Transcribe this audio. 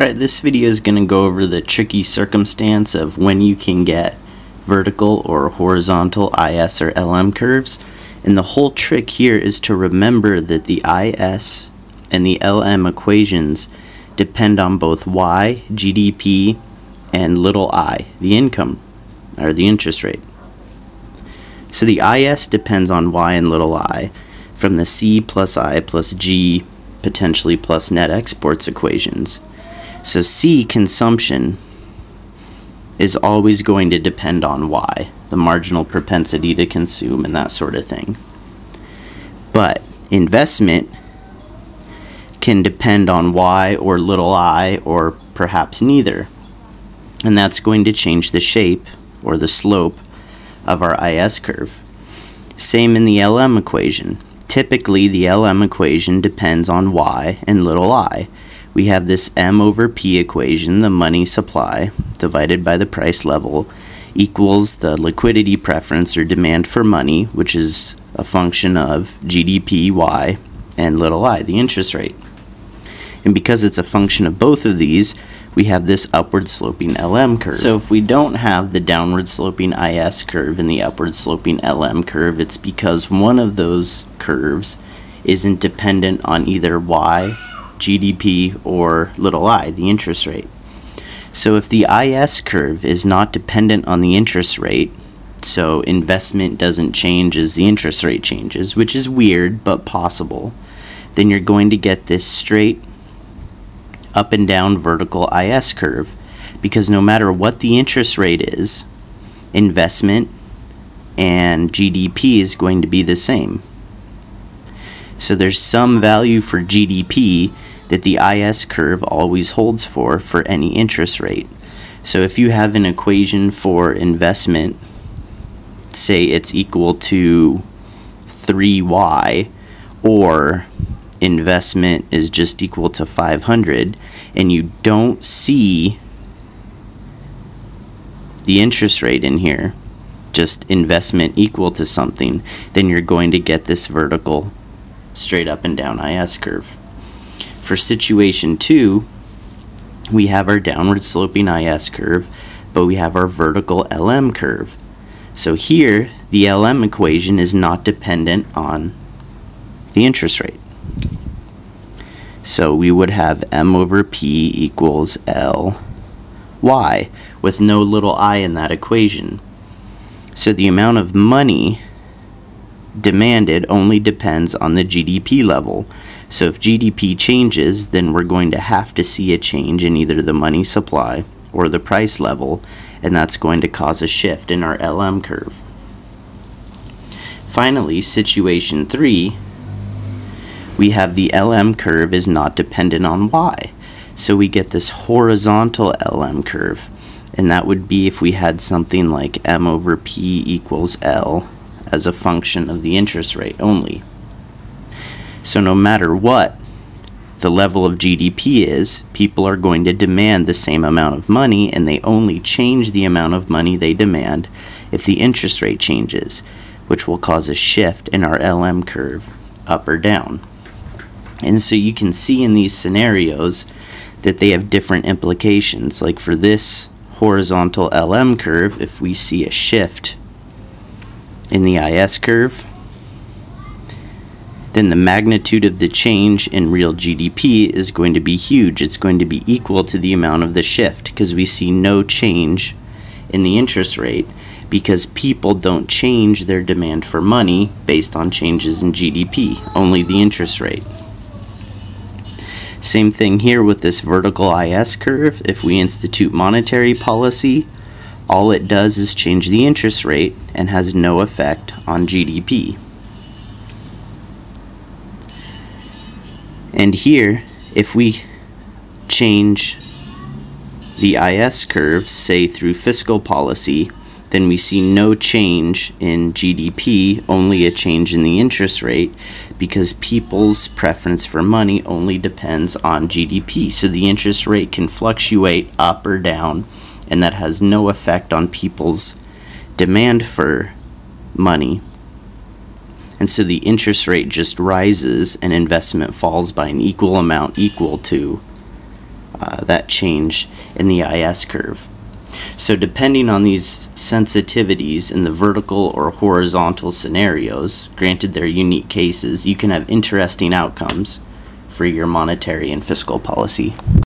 Alright, this video is going to go over the tricky circumstance of when you can get vertical or horizontal IS or LM curves. And the whole trick here is to remember that the IS and the LM equations depend on both Y, GDP, and little i, the income, or the interest rate. So the IS depends on Y and little i from the C plus I plus G potentially plus net exports equations. So C, consumption, is always going to depend on Y, the marginal propensity to consume and that sort of thing. But investment can depend on Y or little i or perhaps neither. And that's going to change the shape or the slope of our IS curve. Same in the LM equation. Typically, the LM equation depends on Y and little i we have this M over P equation, the money supply divided by the price level equals the liquidity preference or demand for money, which is a function of GDP, Y, and little i, the interest rate. And because it's a function of both of these, we have this upward sloping LM curve. So if we don't have the downward sloping IS curve and the upward sloping LM curve, it's because one of those curves isn't dependent on either Y GDP, or little i, the interest rate. So if the IS curve is not dependent on the interest rate, so investment doesn't change as the interest rate changes, which is weird but possible, then you're going to get this straight up and down vertical IS curve because no matter what the interest rate is, investment and GDP is going to be the same. So there's some value for GDP that the IS curve always holds for for any interest rate. So if you have an equation for investment, say it's equal to 3y, or investment is just equal to 500, and you don't see the interest rate in here, just investment equal to something, then you're going to get this vertical straight up and down IS curve. For situation 2, we have our downward sloping IS curve, but we have our vertical LM curve. So here, the LM equation is not dependent on the interest rate. So we would have M over P equals L Y with no little i in that equation. So the amount of money demanded only depends on the GDP level. So if GDP changes, then we're going to have to see a change in either the money supply or the price level, and that's going to cause a shift in our LM curve. Finally, situation 3, we have the LM curve is not dependent on Y. So we get this horizontal LM curve, and that would be if we had something like M over P equals L as a function of the interest rate only. So no matter what the level of GDP is, people are going to demand the same amount of money and they only change the amount of money they demand if the interest rate changes, which will cause a shift in our LM curve up or down. And so you can see in these scenarios that they have different implications. Like for this horizontal LM curve, if we see a shift in the IS curve, then the magnitude of the change in real GDP is going to be huge. It's going to be equal to the amount of the shift because we see no change in the interest rate because people don't change their demand for money based on changes in GDP, only the interest rate. Same thing here with this vertical IS curve. If we institute monetary policy, all it does is change the interest rate and has no effect on GDP. And here, if we change the IS curve, say through fiscal policy, then we see no change in GDP, only a change in the interest rate, because people's preference for money only depends on GDP. So the interest rate can fluctuate up or down, and that has no effect on people's demand for money and so the interest rate just rises and investment falls by an equal amount equal to uh, that change in the IS curve. So depending on these sensitivities in the vertical or horizontal scenarios, granted they're unique cases, you can have interesting outcomes for your monetary and fiscal policy.